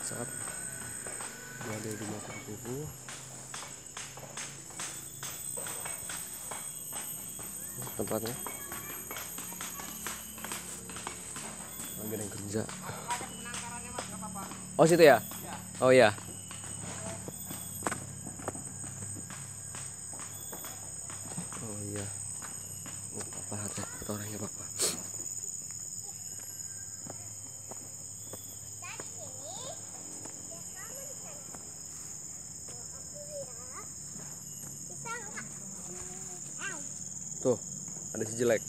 WhatsApp. Gua ada di rumah kupu-kupu tempatnya. Lagi yang kerja. Oh situ ya? Oh iya. Oh iya. Oh, papa hati orangnya papa tuh ada si jelek.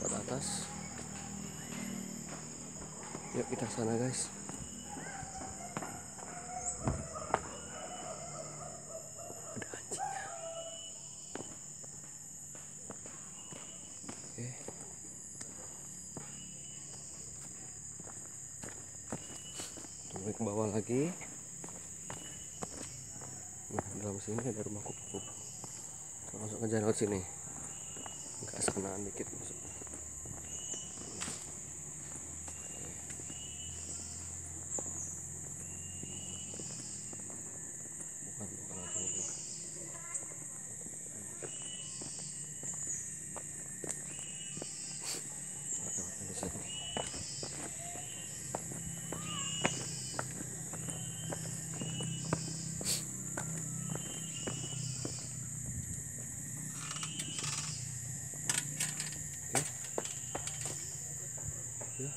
Buat atas. Yuk kita sana guys Tunggu ke bawah lagi. Nah dalam sini ada rumah kupu-kupu. Masuk ke jalan sini. Agak sanaan dikit masuk here.